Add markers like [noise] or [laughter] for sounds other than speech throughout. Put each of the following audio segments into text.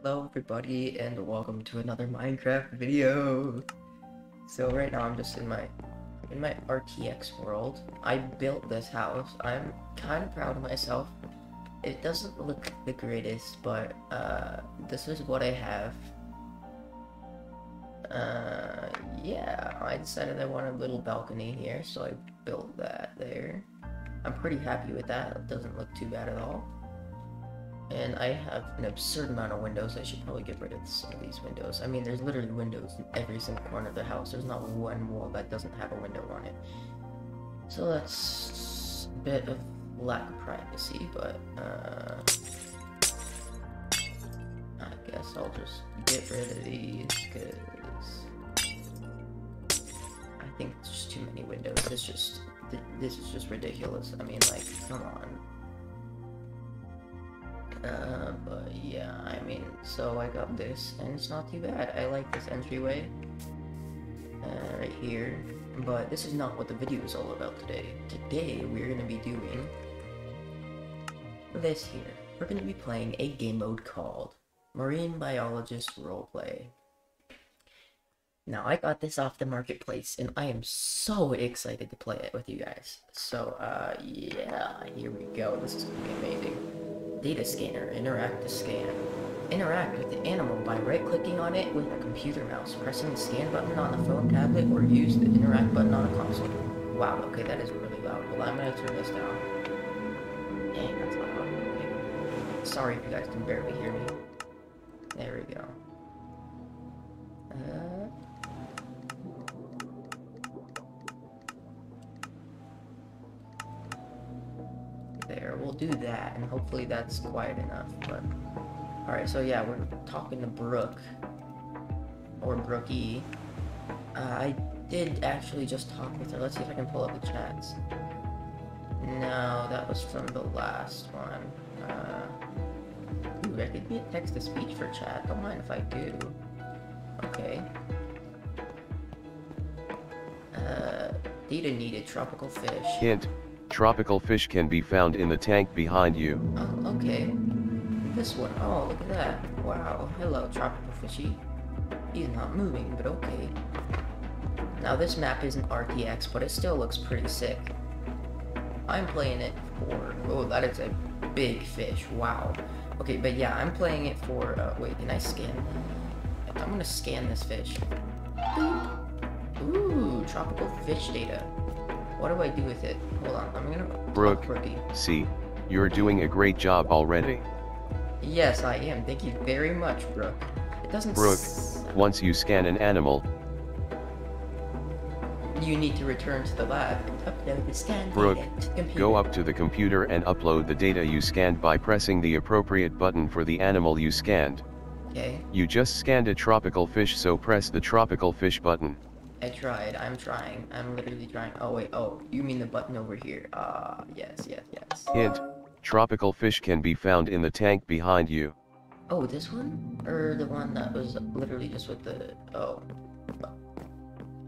Hello everybody and welcome to another Minecraft video. So right now I'm just in my in my RTX world. I built this house. I'm kind of proud of myself. It doesn't look the greatest, but uh, this is what I have. Uh, yeah, I decided I want a little balcony here, so I built that there. I'm pretty happy with that. It doesn't look too bad at all. And I have an absurd amount of windows. I should probably get rid of some of these windows. I mean, there's literally windows in every single corner of the house. There's not one wall that doesn't have a window on it. So that's a bit of lack of privacy, but uh, I guess I'll just get rid of these because I think just too many windows. It's just this is just ridiculous. I mean, like, come on. Uh, but yeah, I mean, so I got this, and it's not too bad. I like this entryway uh, right here, but this is not what the video is all about today. Today, we're gonna be doing this here. We're gonna be playing a game mode called Marine Biologist Roleplay. Now, I got this off the marketplace, and I am so excited to play it with you guys. So, uh, yeah, here we go. This is gonna be amazing. Data scanner, interact to scan. Interact with the animal by right-clicking on it with a computer mouse, pressing the scan button on the phone tablet, or use the interact button on a console. Wow, okay, that is really loud. Well, I'm gonna turn this down. Dang, that's loud. Okay. Sorry if you guys can barely hear me. There we go. Uh... We'll do that, and hopefully that's quiet enough. But all right, so yeah, we're talking to Brooke or Brookie. Uh, I did actually just talk with her. Let's see if I can pull up the chats. No, that was from the last one. Uh, ooh, I could be a text-to-speech for chat. Don't mind if I do. Okay. Uh, data needed tropical fish. Hint. Tropical fish can be found in the tank behind you. Oh, okay. This one. Oh, look at that. Wow. Hello, tropical fishy. He's not moving, but okay. Now, this map isn't RTX, but it still looks pretty sick. I'm playing it for... Oh, that is a big fish. Wow. Okay, but yeah, I'm playing it for... Uh, wait, can I scan? I'm gonna scan this fish. Ooh, tropical fish data. What do I do with it? Hold on, I'm gonna... Brooke, see, you're doing a great job already. Yes, I am. Thank you very much, Brooke. It doesn't... Brooke, once you scan an animal... You need to return to the lab and upload the scan Brooke, data go up to the computer and upload the data you scanned by pressing the appropriate button for the animal you scanned. Okay. You just scanned a tropical fish so press the tropical fish button. I tried. I'm trying. I'm literally trying. Oh, wait. Oh, you mean the button over here. Ah, uh, yes, yes, yes. Hint. Tropical fish can be found in the tank behind you. Oh, this one? Or the one that was literally just with the... Oh.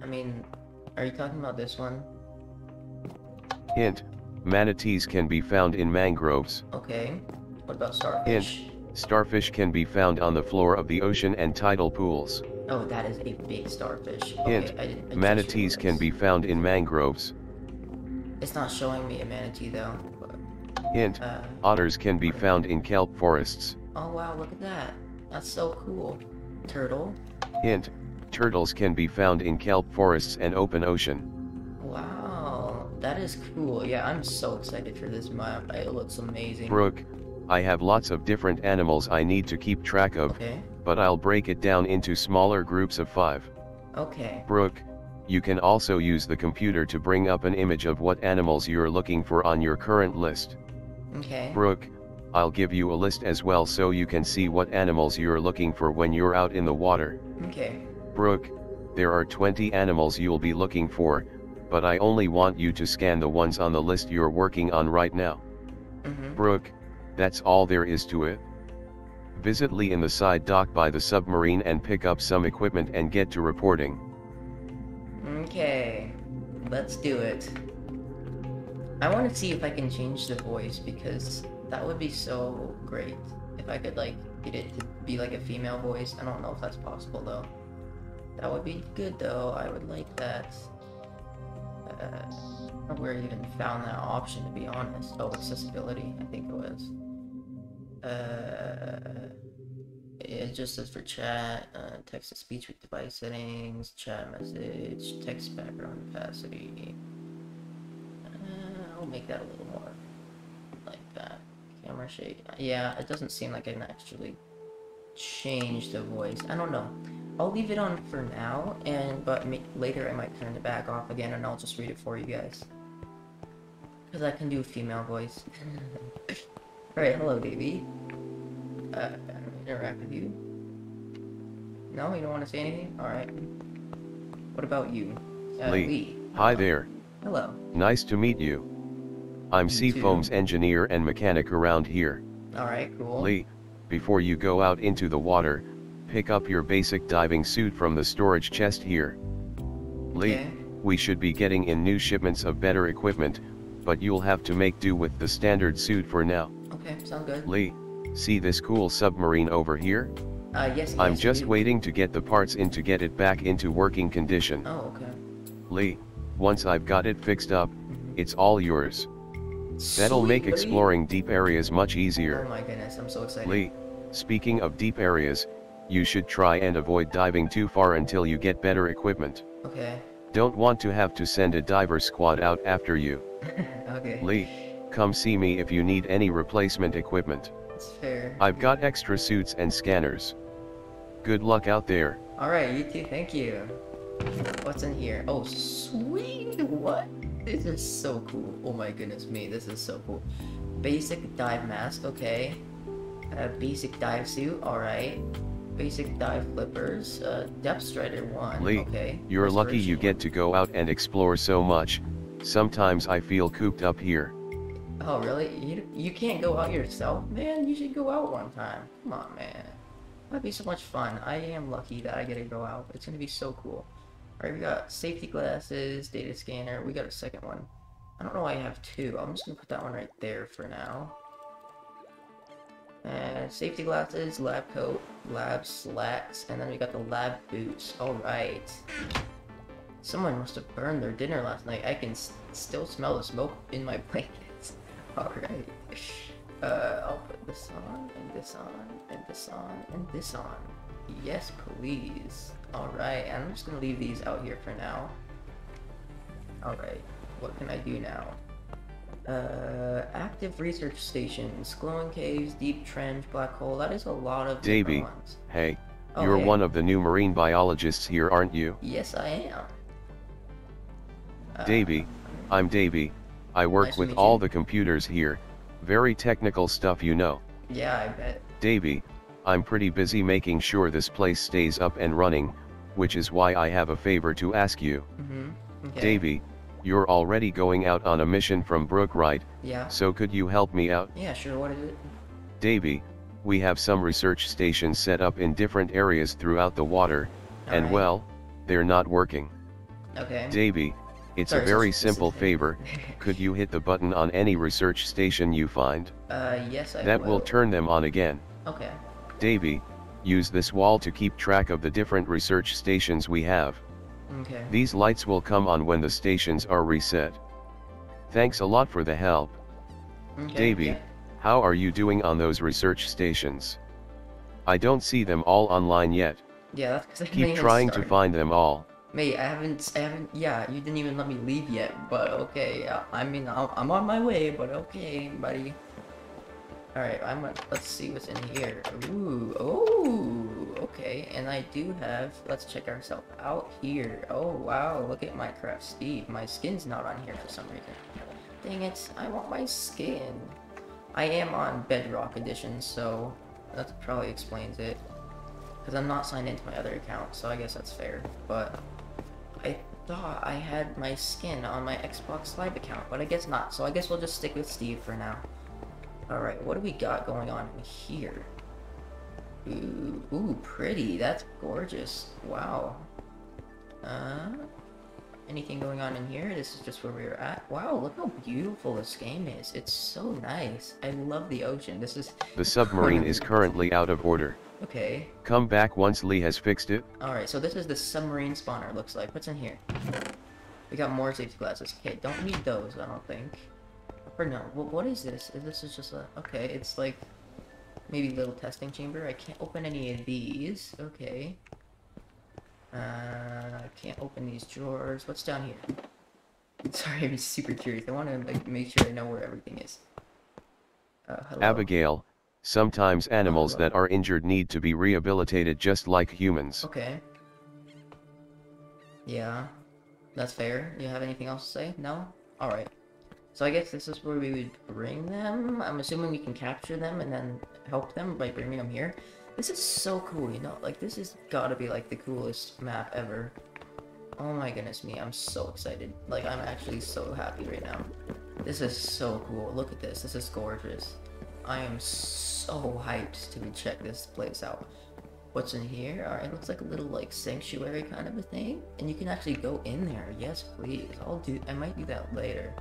I mean, are you talking about this one? Hint. Manatees can be found in mangroves. Okay. What about starfish? Hint. Starfish can be found on the floor of the ocean and tidal pools. Oh, that is a big starfish. Hint, I didn't, I manatees can be found in mangroves. It's not showing me a manatee though. But, Hint, uh, otters can be found in kelp forests. Oh wow, look at that. That's so cool. Turtle. Hint, turtles can be found in kelp forests and open ocean. Wow, that is cool. Yeah, I'm so excited for this map. It looks amazing. Brooke, I have lots of different animals I need to keep track of, okay. but I'll break it down into smaller groups of five. Okay. Brooke, you can also use the computer to bring up an image of what animals you're looking for on your current list. Okay. Brooke, I'll give you a list as well so you can see what animals you're looking for when you're out in the water. Okay. Brooke, there are 20 animals you'll be looking for, but I only want you to scan the ones on the list you're working on right now. Mm -hmm. Brooke, that's all there is to it. Visit Lee in the side dock by the submarine and pick up some equipment and get to reporting. Okay, let's do it. I want to see if I can change the voice because that would be so great. if I could like get it to be like a female voice. I don't know if that's possible though. That would be good though. I would like that. Uh, where I even found that option to be honest. Oh, accessibility. I think it was. Uh, it just says for chat, uh, text to speech with device settings, chat message, text background opacity. Uh, I'll make that a little more like that. Camera shake. Yeah, it doesn't seem like I can actually change the voice. I don't know. I'll leave it on for now, and but later I might turn it back off again, and I'll just read it for you guys. Cause I can do a female voice. Alright, hello, Davey. Uh, I don't interact with you. No, you don't want to say anything? Alright. What about you? Uh, Lee. Lee. Hi there. Hello. Nice to meet you. I'm Seafoam's engineer and mechanic around here. Alright, cool. Lee, before you go out into the water, pick up your basic diving suit from the storage chest here. Lee, Okay. we should be getting in new shipments of better equipment, but you'll have to make do with the standard suit for now. Okay, sounds good. Lee, see this cool submarine over here? Uh, yes, I'm yes, just waiting to get the parts in to get it back into working condition. Oh, okay. Lee, once I've got it fixed up, Mhm. it's all yours. That'll Sweet, make buddy. exploring deep areas much easier. Oh my goodness, I'm so excited. Lee, speaking of deep areas, you should try and avoid diving too far until you get better equipment. Okay. Don't want to have to send a diver squad out after you. [laughs] okay. Lee, come see me if you need any replacement equipment. That's fair. I've got extra suits and scanners. Good luck out there. Alright, you too, thank you. What's in here? Oh, sweet! What? This is so cool. Oh my goodness me, this is so cool. Basic dive mask, okay. Uh, basic dive suit, alright. Basic dive flippers. Uh, depth strider one, Lee, okay. You're lucky you get to go out and explore so much. Sometimes I feel cooped up here. Oh, really? You, you can't go out yourself, man? You should go out one time. Come on, man. That'd be so much fun. I am lucky that I get to go out. It's gonna be so cool. Alright, we got safety glasses, data scanner. We got a second one. I don't know why I have two. I'm just gonna put that one right there for now. Safety glasses, lab coat, lab slacks, and then we got the lab boots. Alright. Someone must have burned their dinner last night. I can still smell the smoke in my [laughs] blankets. Alright. Uh, I'll put this on, and this on, and this on, and this on. Yes, please. Alright, and I'm just gonna leave these out here for now. Alright, what can I do now? Uh, active research stations, glowing caves, deep trench, black hole. That is a lot of Davey, ones. hey, Oh, you're hey. one of the new marine biologists here, aren't you? Yes, I am. Uh, Davey, I'm Davey. I work Nice with all you. the computers here. Very technical stuff, you know. Yeah, I bet. Davey, I'm pretty busy making sure this place stays up and running, which is why I have a favor to ask you. Mm-hmm. Okay. Davey, you're already going out on a mission from Brooke, right? Yeah. So could you help me out? Yeah, sure. What is it? Davy, we have some research stations set up in different areas throughout the water, and Alright. well, they're not working. Okay. Davy, it's Sorry, a so very simple favor. [laughs] Could you hit the button on any research station you find? uh, yes, I That will turn them on again. Okay. Davy, use this wall to keep track of the different research stations we have. Okay. These lights will come on when the stations are reset. Thanks a lot for the help. okay. Davey, Yeah. how are you doing on those research stations? I don't see them all online yet. Yeah, that's because I Keep trying to find them all. Mate, I haven't, I haven't. Yeah, you didn't even let me leave yet. But okay. I mean, I'm, I'm on my way. But okay, buddy. All right. I'm. Let's see what's in here. Ooh. Oh. Okay. And I do have. Let's check ourselves out here. Oh wow. Look at Minecraft Steve. My skin's not on here for some reason. Dang it. I want my skin. I am on Bedrock Edition, so that probably explains it. Because I'm not signed into my other account, so I guess that's fair. But I thought I had my skin on my Xbox Live account, but I guess not. So I guess we'll just stick with Steve for now. Alright, what do we got going on in here? Ooh, ooh, pretty. That's gorgeous. Wow. Uh, Anything going on in here? This is just where we were at. Wow, look how beautiful this game is. It's so nice. I love the ocean. This is... The submarine is [laughs] currently out of order. Okay. Come back once Lee has fixed it. Alright, so this is the submarine spawner, looks like. What's in here? We got more safety glasses. Okay, don't need those, I don't think. Or no, what, what is this? This is just a... Okay, it's like... Maybe little testing chamber. I can't open any of these. Okay. Uh, I can't open these drawers. What's down here? [laughs] Sorry, I'm super curious. I want to like, make sure I know where everything is. Uh, hello? Abigail, sometimes animals hello. that are injured need to be rehabilitated just like humans. Okay. Yeah, that's fair. You have anything else to say? No? Alright. So I guess this is where we would bring them. I'm assuming we can capture them and then help them by bringing them here. This is so cool, you know? Like, this has gotta be, like, the coolest map ever. Oh my goodness me, I'm so excited. Like, I'm actually so happy right now. This is so cool. Look at this. This is gorgeous. I am so hyped to check this place out. What's in here? Alright, looks like a little, like, sanctuary kind of a thing. And you can actually go in there. Yes, please. I'll do- I might do that later.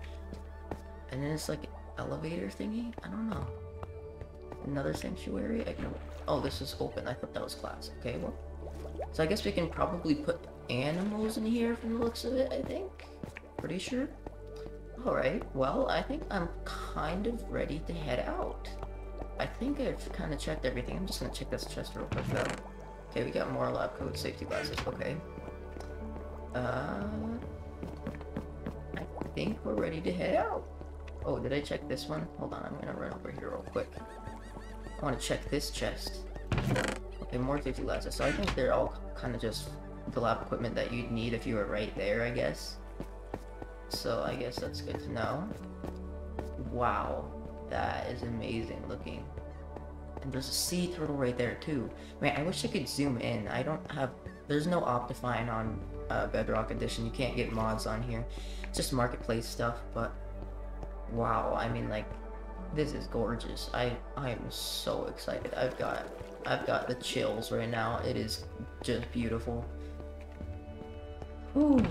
And then it's like elevator thingy? I don't know. Another sanctuary? I know. Oh, this is open. I thought that was class. Okay, well. So I guess we can probably put animals in here from the looks of it, I think. Pretty sure. Alright, well, I think I'm kind of ready to head out. I think I've kind of checked everything. I'm just gonna check this chest real quick though. Okay, we got more lab coat safety glasses. Okay. Uh, I think we're ready to head out. Oh, did I check this one? Hold on, I'm gonna run over here real quick. I want to check this chest. Okay, more safety glasses. So I think they're all kind of just the lab equipment that you'd need if you were right there, I guess. So I guess that's good to know. Wow, that is amazing looking. And there's a sea turtle right there too. Man, I wish I could zoom in. I don't have. There's no Optifine on uh, Bedrock Edition. You can't get mods on here. It's just marketplace stuff. But wow, I mean, like, this is gorgeous. I I am so excited. I've got I've got the chills right now. It is just beautiful. Ooh.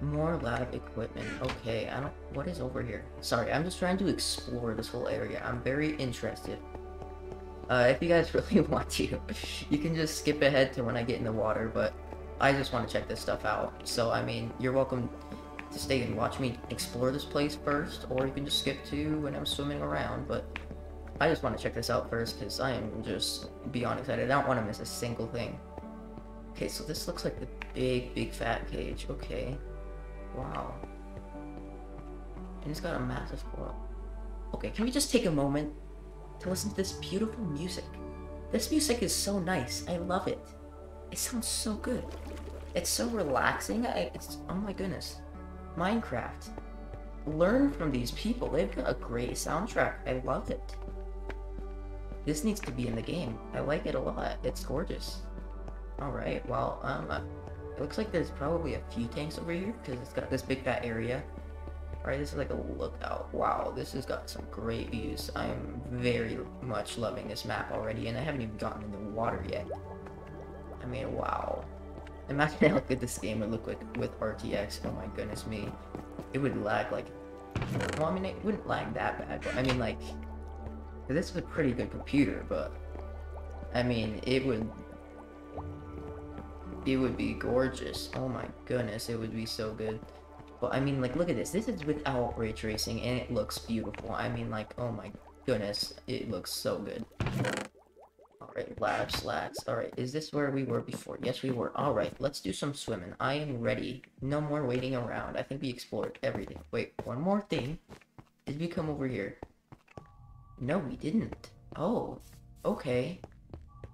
More lab equipment. Okay, I don't. What is over here? Sorry, I'm just trying to explore this whole area. I'm very interested. Uh, if you guys [laughs] really want to, you can just skip ahead to when I get in the water, but I just want to check this stuff out. So, I mean, you're welcome to stay and watch me explore this place first, or you can just skip to when I'm swimming around, but I just want to check this out first, because I am just beyond excited. I don't want to miss a single thing. Okay, so this looks like the big, big fat cage. Okay. Wow. And it's got a massive floor. Okay, can we just take a moment to listen to this beautiful music? This music is so nice. I love it. It sounds so good. It's so relaxing. I, it's oh my goodness. Minecraft. Learn from these people. They've got a great soundtrack. I love it. This needs to be in the game. I like it a lot. It's gorgeous. Alright, well, um, uh, it looks like there's probably a few tanks over here because it's got this big fat area. Alright, this is like a lookout. Wow, this has got some great views. I am very much loving this map already, and I haven't even gotten in the water yet. I mean, wow. Imagine how good this game would look like with RTX. Oh my goodness me. It would lag like... Well, I mean, it wouldn't lag that bad, but I mean, like... This is a pretty good computer, but... I mean, it would it would be gorgeous. Oh my goodness, it would be so good. But I mean, like, look at this. This is without ray tracing, and it looks beautiful. I mean, like, oh my goodness, it looks so good. Alright, lab slats. Alright, is this where we were before? Yes, we were. Alright, let's do some swimming. I am ready. No more waiting around. I think we explored everything. Wait, one more thing. Did we come over here? No, we didn't. Oh, okay.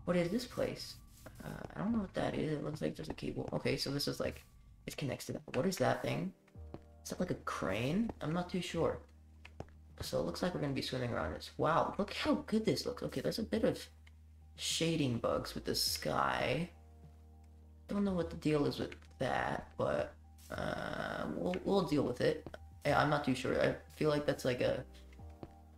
What is this place? Uh, I don't know what that is. It looks like just a cable. Okay, so this is like, it connects to that. What is that thing? Is that like a crane? I'm not too sure. So it looks like we're going to be swimming around this. Wow, look how good this looks. Okay, there's a bit of shading bugs with the sky. Don't know what the deal is with that, but uh, we'll, we'll deal with it. I'm not too sure. I feel like that's like a,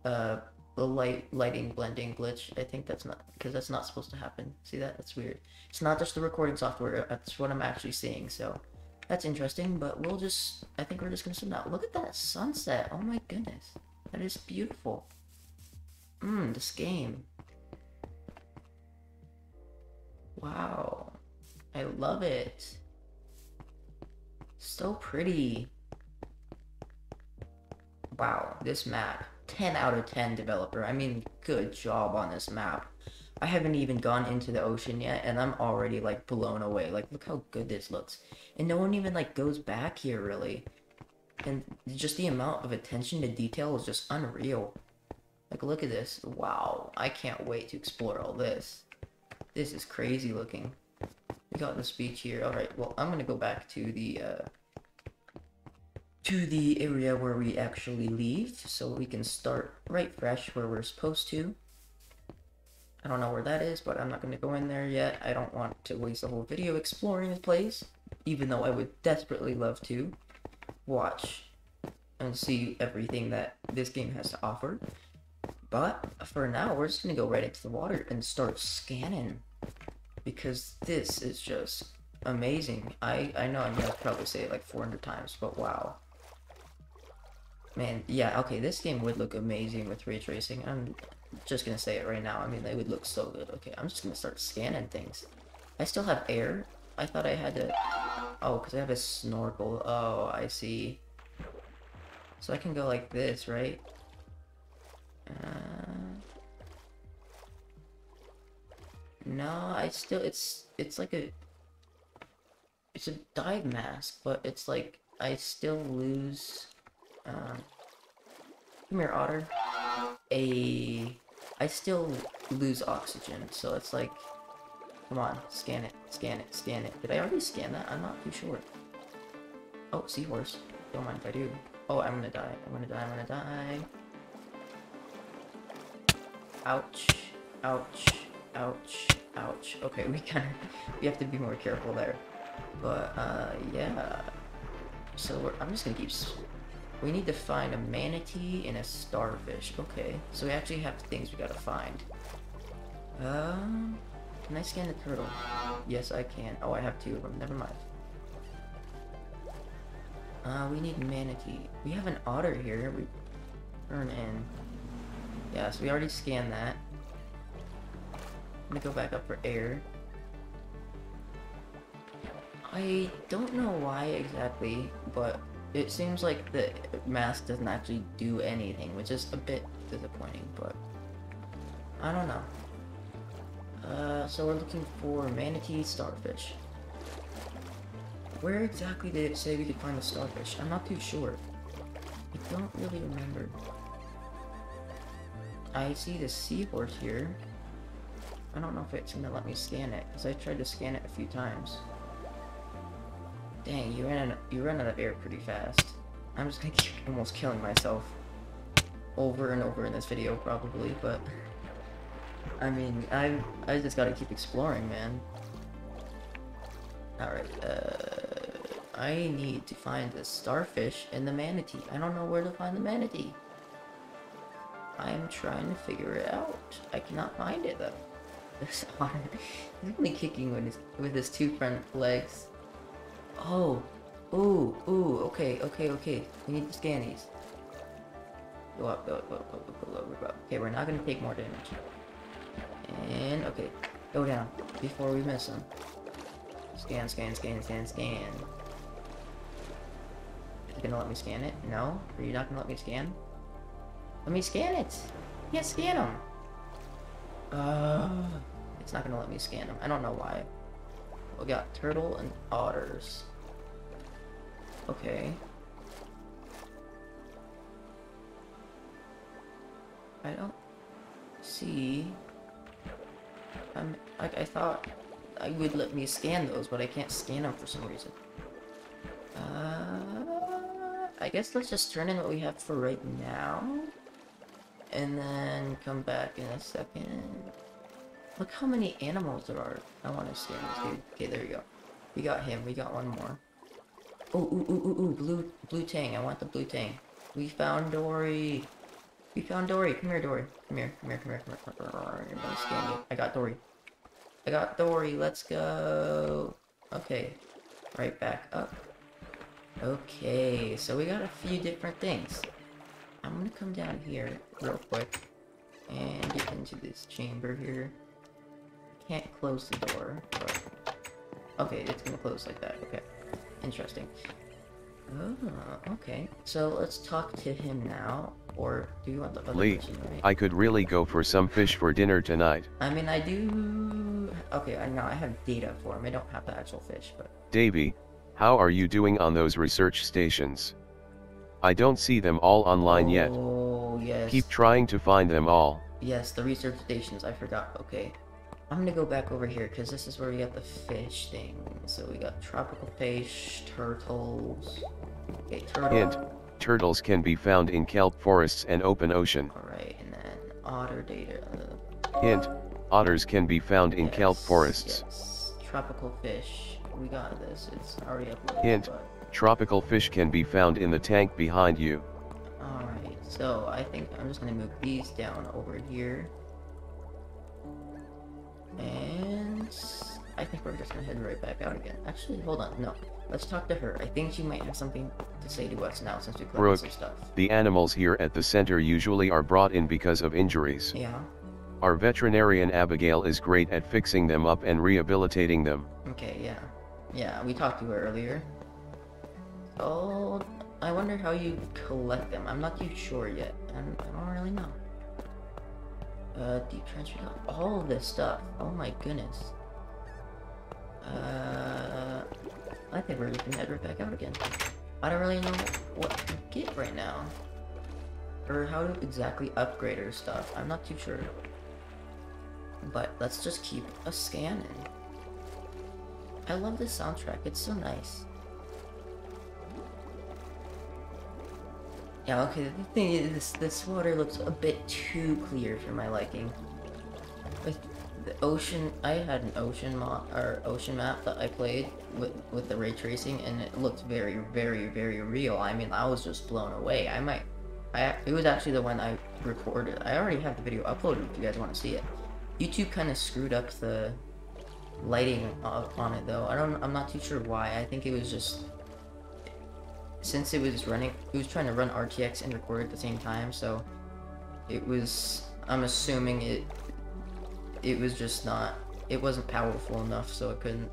uh, the light lighting blending glitch. I think that's not because that's not supposed to happen. See that? That's weird. It's not just the recording software. That's what I'm actually seeing. So That's interesting, but we'll just, I think we're just gonna swim now. Look at that sunset. Oh my goodness. That is beautiful. Mmm, this game. Wow. I love it. So pretty. Wow, this map. 10 out of 10 developer. I mean, good job on this map. I haven't even gone into the ocean yet, and I'm already, like, blown away. Like, look how good this looks. And no one even, like, goes back here, really. And just the amount of attention to detail is just unreal. Like, look at this. Wow, I can't wait to explore all this. This is crazy looking. We got this beach here. Alright, well, I'm gonna go back to the, uh, to the area where we actually leave so we can start right fresh where we're supposed to. I don't know where that is, but I'm not to go in there yet. I don't want to waste a whole video exploring the place, even though I would desperately love to watch and see everything that this game has to offer. But for now, we're just to go right into the water and start scanning because this is just amazing. I, I know I'm to probably say it like 400 times, but wow. Man, yeah, okay, this game would look amazing with ray tracing. I'm just gonna say it right now. I mean, they would look so good. Okay, I'm just gonna start scanning things. I still have air. I thought I had to... Oh, because I have a snorkel. Oh, I see. So I can go like this, right? Uh... No, I still... It's it's like a... It's a dive mask, but it's like... I still lose... Um, come here, otter. A... I still lose oxygen, so it's like... Come on, scan it, scan it, scan it. Did I already scan that? I'm not too sure. Oh, seahorse. Don't mind if I do. Oh, I'm gonna die. I'm gonna die. I'm gonna die. Ouch. Ouch. Ouch. Ouch. Okay, we kind of... We have to be more careful there. But, uh, yeah. So I'm just gonna keep we need to find a manatee and a starfish. Okay, so we actually have things we gotta find. Um, can I scan the turtle? Yes, I can. Oh, I have two of them. Never mind. Uh, we need manatee. We have an otter here. We turn in. Yeah, so we already scanned that. I'm gonna go back up for air. I don't know why exactly, but it seems like the mask doesn't actually do anything, which is a bit disappointing, but I don't know. Uh, so we're looking for manatee starfish. Where exactly did it say we could find the starfish? I'm not too sure. I don't really remember. I see the seahorse here. I don't know if it's gonna let me scan it, because I tried to scan it a few times. Dang, you ran out, you ran out of air pretty fast. I'm just gonna [laughs] keep almost killing myself over and over in this video probably, but I mean, I I just gotta keep exploring, man. Alright, uh, I need to find the starfish and the manatee. I don't know where to find the manatee. I am trying to figure it out. I cannot find it though. [laughs] This otter, he's only kicking with his with his two front legs. Oh. Ooh, ooh, okay, okay, okay. We need to scan these. Go up, go up, go up, go up, go up, go up. Okay, we're not gonna take more damage. And, okay. Go down before we miss them. Scan, scan, scan, scan, scan. Is it gonna let me scan it? No? Are you not gonna let me scan? Let me scan it! Can't scan them! Uh, it's not gonna let me scan them. I don't know why. We got turtle and otters. Okay. I don't see. I'm like I thought I would let me scan those, but I can't scan them for some reason. Uh, I guess let's just turn in what we have for right now, and then come back in a second. Look how many animals there are. I want to scan this dude. Okay, there you go. We got him. We got one more. Oh, ooh, ooh, ooh, ooh, blue, blue tang. I want the blue tang. We found Dory. We found Dory. Come here, Dory. Come here, come here, come here, come here. Come here. Scan you. I got Dory. I got Dory. Let's go. Okay. Right back up. Okay, so we got a few different things. I'm gonna come down here real quick and get into this chamber here. Can't close the door, but... Okay, it's gonna close like that, okay. Interesting. Oh, okay. So let's talk to him now, or do you want the other Lee, person, right? I could really go for some fish for dinner tonight. I mean, I do... Okay, I know I have data for him. I don't have the actual fish, but... Davy, how are you doing on those research stations? I don't see them all online yet. Oh, yes. Keep trying to find them all. Yes, the research stations. I forgot. Okay. I'm gonna go back over here because this is where we got the fish thing. So we got tropical fish, turtles. Okay, turtle. Hint, turtles can be found in kelp forests and open ocean. Alright, and then otter data. Hint, otters can be found in kelp forests. Yes. Tropical fish. We got this. It's already uploaded. Hint, but- tropical fish can be found in the tank behind you. Alright, so I think I'm just gonna move these down over here. And I think we're just gonna head right back out again. Actually, hold on, no. Let's talk to her. I think she might have something to say to us now since we collected Brooke, some stuff. the animals here at the center usually are brought in because of injuries. Yeah. Our veterinarian Abigail is great at fixing them up and rehabilitating them. Okay, yeah. Yeah, we talked to her earlier. Oh, I wonder how you collect them. I'm not too sure yet. I'm, I don't really know. Uh, deep transfer, all this stuff. Oh my goodness. Uh, I think we're just gonna head right back out again. I don't really know what to get right now. Or how to exactly upgrade our stuff. I'm not too sure. But let's just keep a scanning. I love this soundtrack, it's so nice. Yeah, okay, the thing is, this, this water looks a bit too clear for my liking. Like, the ocean, I had an ocean map, or ocean map that I played with, with the ray tracing, and it looked very, very, very real. I mean, I was just blown away. I might, I, it was actually the one I recorded. I already have the video uploaded if you guys want to see it. YouTube kind of screwed up the lighting on it though. I don't, I'm not too sure why. I think it was just since it was running, it was trying to run RTX and record at the same time, so it was. I'm assuming it. It was just not. It wasn't powerful enough, so it couldn't.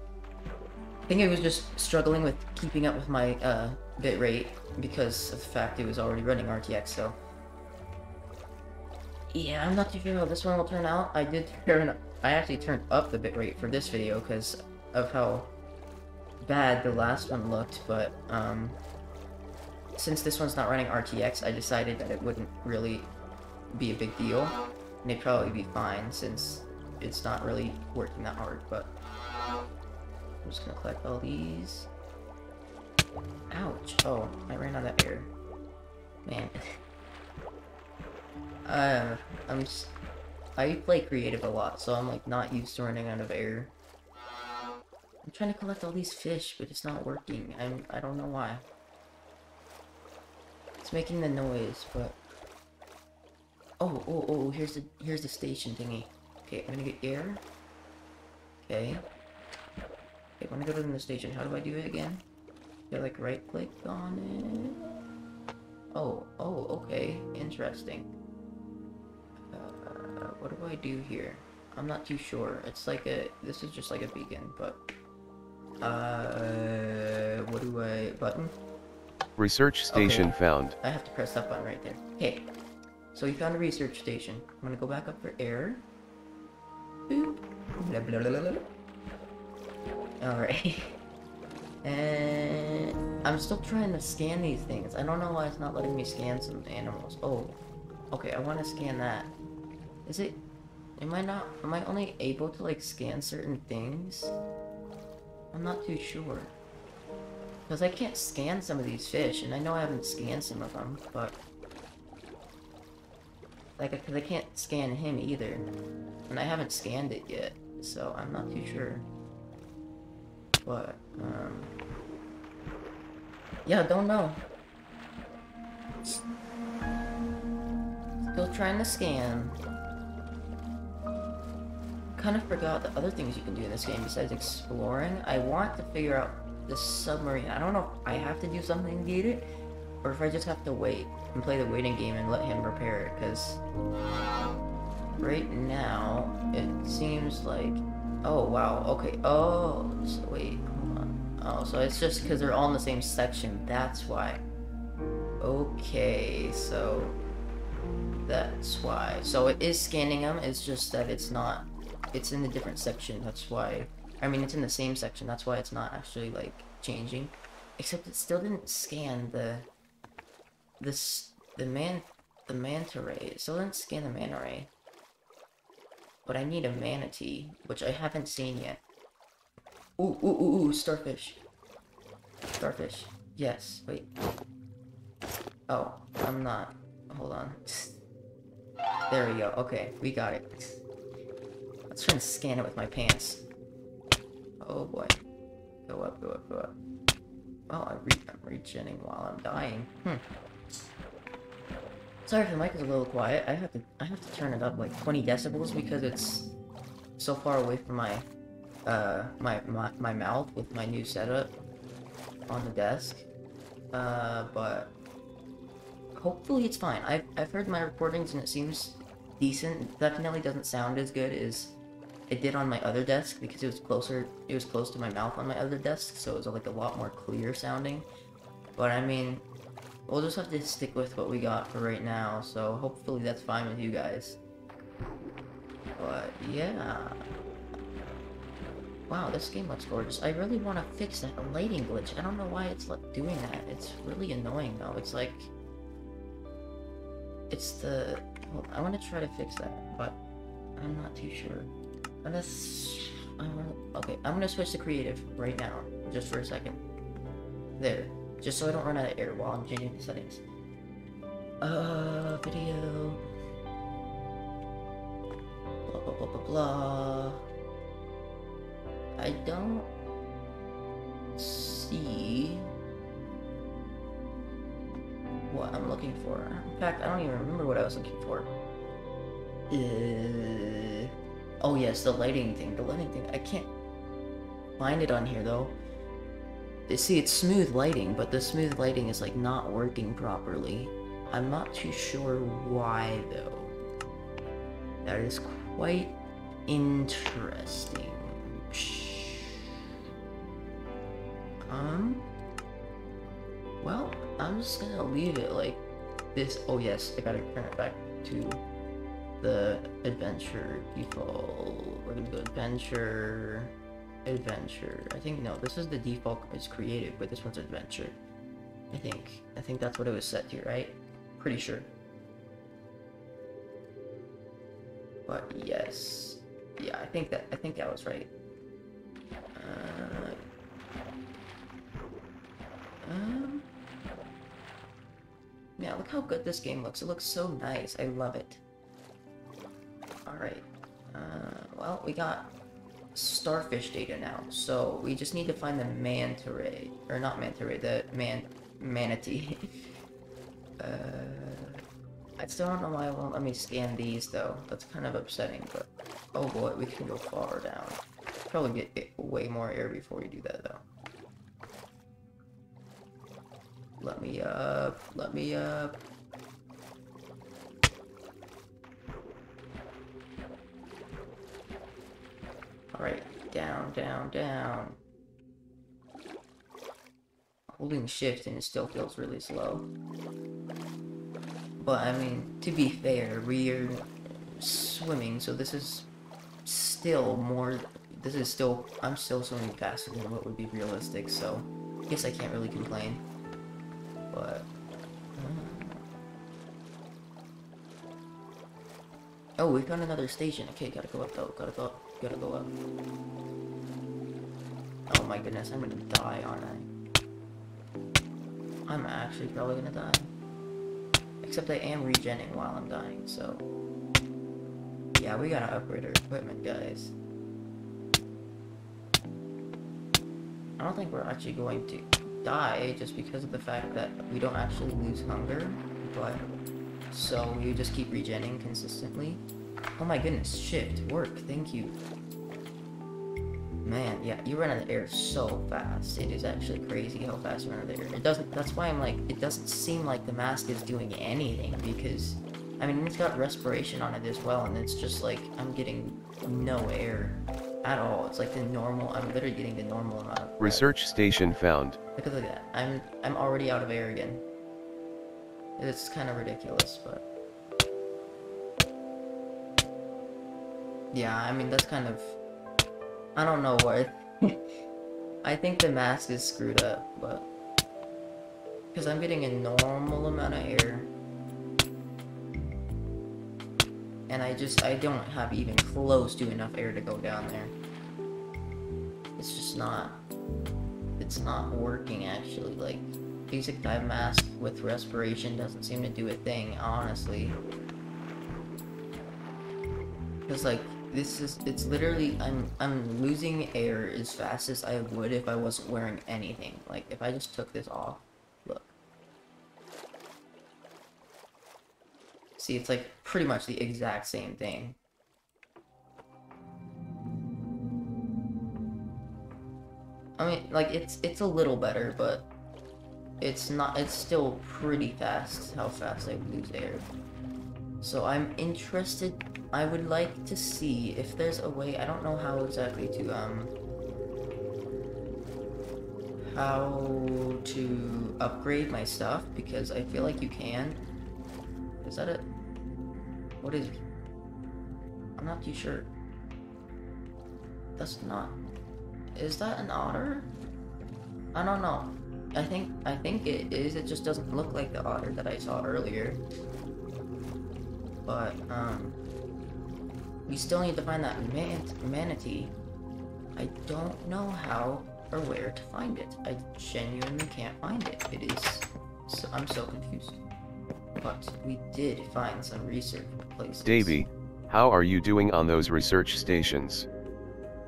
I think it was just struggling with keeping up with my uh, bit rate because of the fact it was already running RTX. So yeah, I'm not too sure how this one will turn out. I did turn. I actually turned up the bitrate for this video because of how bad the last one looked, but um, since this one's not running RTX, I decided that it wouldn't really be a big deal, and it'd probably be fine since it's not really working that hard, but I'm just gonna collect all these. Ouch. Oh, I ran out of air. Man. [laughs] uh, I'm s I play creative a lot, so I'm like not used to running out of air. I'm trying to collect all these fish, but it's not working. I'm I don't know why. It's making the noise, but oh oh oh here's the here's the station thingy. Okay, I'm gonna get air. Okay. Okay, when I go to the station, how do I do it again? Do I like right click on it? Oh, oh, okay, interesting. Uh, what do I do here? I'm not too sure. It's like a, this is just like a beacon, but, uh, what do I, button? Research station Okay. found. I have to press that button right there. Okay, so we found a research station. I'm gonna go back up for air. Boop. Blah, blah, blah, blah, blah. Alright. [laughs] and I'm still trying to scan these things. I don't know why it's not letting me scan some animals. Oh, okay, I want to scan that. Is it? Am I not? Am I only able to like scan certain things? I'm not too sure. Because I can't scan some of these fish, and I know I haven't scanned some of them, but... Like, because I can't scan him either. And I haven't scanned it yet, so I'm not too sure. But, um... Yeah, don't know. Still trying to scan. Kind of forgot the other things you can do in this game besides exploring. I want to figure out the submarine. I don't know if I have to do something to get it, or if I just have to wait and play the waiting game and let him repair it, because right now it seems like... Oh, wow, okay. Oh, so wait, hold on. Oh, so it's just because they're all in the same section, that's why. Okay, so that's why. So it is scanning them, it's just that it's not, it's in a different section, that's why. I mean, it's in the same section, that's why it's not actually, like, changing. Except it still didn't scan the, this, the man, the manta ray. It still didn't scan the manta ray. But I need a manatee, which I haven't seen yet. Ooh, ooh, ooh, ooh, starfish. Starfish. Yes, wait. Oh, I'm not. Hold on. There we go. Okay, we got it. Let's try and scan it with my pants. Oh boy. Go up, go up, go up. Oh, I re I'm regening while I'm dying. Hmm. Sorry if the mic is a little quiet. I have to I have to turn it up like 20 decibels because it's so far away from my uh my my, my mouth with my new setup on the desk. Uh but hopefully it's fine. I've I've heard my recordings and it seems decent. Definitely doesn't sound as good as it did on my other desk because it was closer it was close to my mouth on my other desk, so it was like a lot more clear sounding. But I mean we'll just have to stick with what we got for right now, so hopefully that's fine with you guys. But yeah. Wow, this game looks gorgeous. I really want to fix that lighting glitch. I don't know why it's like doing that. It's really annoying though. It's like it's the well, I want to try to fix that, but I'm not too sure. Unless I'm okay, I'm gonna switch to creative right now, just for a second. There. Just so I don't run out of air while I'm changing the settings. Uh, video. Blah, blah, blah, blah, blah. I don't see what I'm looking for. In fact, I don't even remember what I was looking for. Uh, oh yes, the lighting thing. The lighting thing. I can't find it on here though see, it's smooth lighting, but the smooth lighting is like not working properly. I'm not too sure why though. That is quite interesting. Um, well, I'm just gonna leave it like this. Oh yes, I gotta turn it back to the adventure default. We're gonna go adventure adventure. I think, no, this is the default, it's creative, but this one's adventure. I think. I think that's what it was set to, right? Pretty sure. But yes. Yeah, I think that, I think that was right. Uh, um, yeah, look how good this game looks. It looks so nice. I love it. Alright. Uh, well, we got starfish data now. So we just need to find the manta ray, or not manta ray, the man manatee. [laughs] uh, I still don't know why it won't let me scan these though. That's kind of upsetting, but oh boy, we can go far down. Probably get way more air before we do that though. Let me up, let me up. Alright, down, down, down. Holding shift and it still feels really slow. But I mean, to be fair, we're swimming, so this is still more, this is still, I'm still swimming faster than what would be realistic, so I guess I can't really complain. But, uh, Oh, we found another station. Okay, gotta go up though. Gotta go up. Go up. Oh my goodness, I'm gonna die, aren't I? I'm actually probably gonna die. Except I am regenning while I'm dying, so... Yeah, we gotta upgrade our equipment, guys. I don't think we're actually going to die just because of the fact that we don't actually lose hunger, but... So, we just keep regenning consistently. Oh my goodness, shift, work, thank you. Man, yeah, you run out of air so fast. It is actually crazy how fast you run out of air. It doesn't. That's why I'm like, it doesn't seem like the mask is doing anything because, I mean, it's got respiration on it as well, and it's just like I'm getting no air at all. It's like the normal. I'm literally getting the normal amount. Of Research station found. Look at that. I'm I'm already out of air again. It's kind of ridiculous, but yeah, I mean that's kind of I don't know what. [laughs] I think the mask is screwed up, but because I'm getting a normal amount of air. And I just, I don't have even close to enough air to go down there. It's just not, it's not working actually. Like, basic dive mask with respiration doesn't seem to do a thing, honestly. Because, like, this is, it's literally, I'm, I'm losing air as fast as I would if I wasn't wearing anything. Like, if I just took this off, look. See, it's like pretty much the exact same thing. I mean, like, it's, it's a little better, but it's not, it's still pretty fast how fast I lose air. So I'm interested, I would like to see if there's a way, I don't know how exactly to, um, how to upgrade my stuff, because I feel like you can. Is that it? What is I'm not too sure. That's not, is that an otter? I don't know. I think, I think it is, it just doesn't look like the otter that I saw earlier but um, we still need to find that man manatee. I don't know how or where to find it. I genuinely can't find it. It is, so, I'm so confused. But we did find some research places. Davey, how are you doing on those research stations?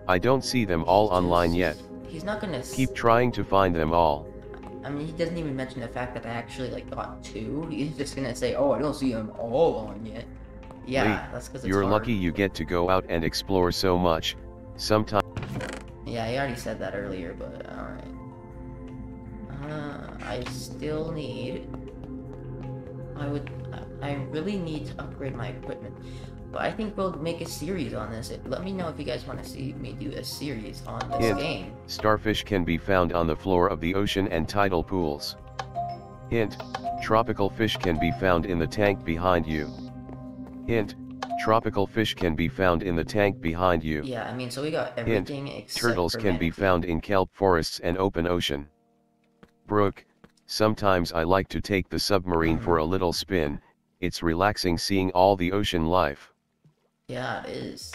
I don't see them all online yet. He's not gonna keep trying to find them all. I mean, he doesn't even mention the fact that I actually like got two. [laughs] He's just gonna say, "Oh, I don't see them all on yet." Yeah, that's because you're hard. lucky you get to go out and explore so much. Sometimes. Yeah, I already said that earlier, but all right. Uh, I still need. I would. I really need to upgrade my equipment. But I think we'll make a series on this. Let me know if you guys want to see me do a series on this Hint, game. Starfish can be found on the floor of the ocean and tidal pools. Hint, tropical fish can be found in the tank behind you. Hint, tropical fish can be found in the tank behind you. Yeah, I mean, so we got everything Hint, except turtles can be found in kelp forests and open ocean. Brooke, sometimes I like to take the submarine for a little spin, it's relaxing seeing all the ocean life. Yeah, is.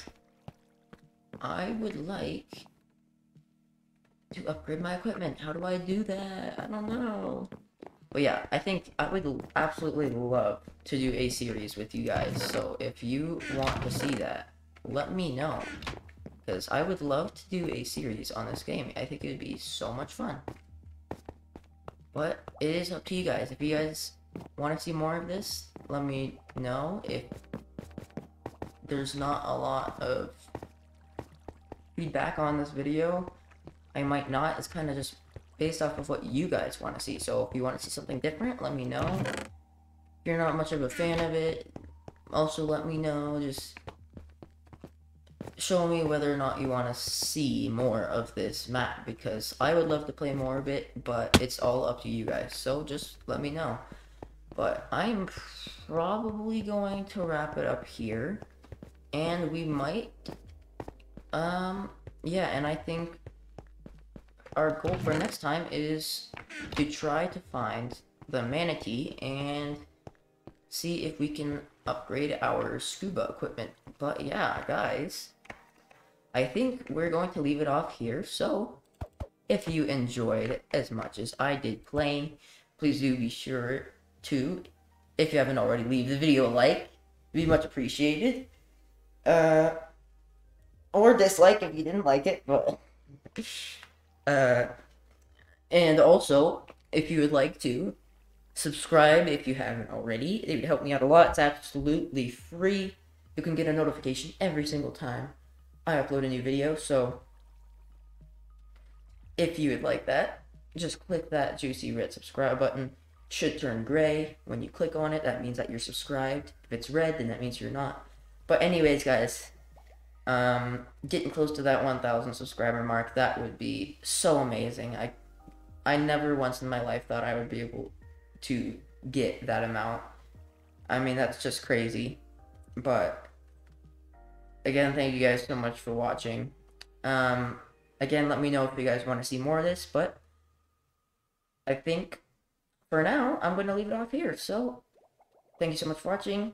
I would like to upgrade my equipment. How do I do that? I don't know. But yeah, I think I would absolutely love to do a series with you guys. So if you want to see that, let me know. Because I would love to do a series on this game. I think it would be so much fun. But it is up to you guys. If you guys want to see more of this, let me know. If there's not a lot of feedback on this video, I might not. It's kind of just based off of what you guys want to see. So if you want to see something different, let me know. If you're not much of a fan of it, also let me know. Just show me whether or not you want to see more of this map because I would love to play more of it, but it's all up to you guys. So just let me know. But I'm probably going to wrap it up here. And we might... Um, yeah, and I think our goal for next time is to try to find the manatee and see if we can upgrade our scuba equipment. But yeah, guys, I think we're going to leave it off here. So, if you enjoyed as much as I did playing, please do be sure to, if you haven't already, leave the video a like. It'd be much appreciated. Uh, or dislike if you didn't like it, but... Uh, and also, if you would like to, subscribe if you haven't already. It would help me out a lot. It's absolutely free. You can get a notification every single time I upload a new video. So, if you would like that, just click that juicy red subscribe button. should turn gray. When you click on it, that means that you're subscribed. If it's red, then that means you're not. But anyways, guys, um, getting close to that 1,000 subscriber mark, that would be so amazing. I, I never once in my life thought I would be able to get that amount. I mean, that's just crazy. But again, thank you guys so much for watching. Um, again, let me know if you guys want to see more of this, but I think for now, I'm going to leave it off here. So, thank you so much for watching,